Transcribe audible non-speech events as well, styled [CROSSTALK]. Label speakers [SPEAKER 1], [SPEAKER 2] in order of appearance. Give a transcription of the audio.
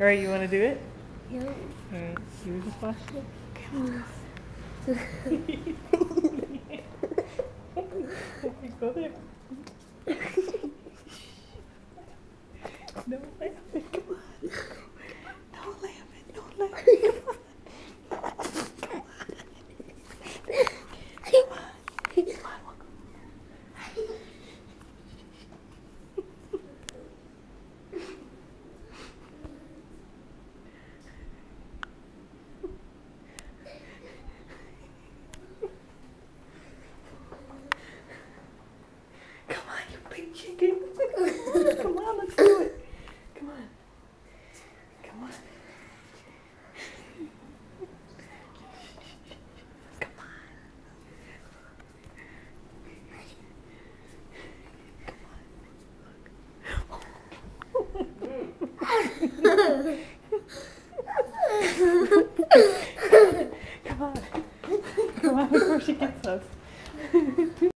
[SPEAKER 1] All right, you want to do it?
[SPEAKER 2] Yeah.
[SPEAKER 1] All right, give me the flashlight. Go there. [LAUGHS] No laughing. Come on. No laughing. No laughing. Come on. Come on. Come on. Come on, you big chicken. Come on, let's do it. Come on. Come on. Come on. Come on. Come on before she gets us. [LAUGHS]